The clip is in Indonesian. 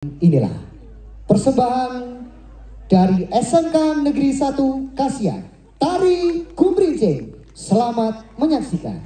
inilah persembahan dari SMK Negeri 1 Kasian Tari Kumbrincing. Selamat menyaksikan.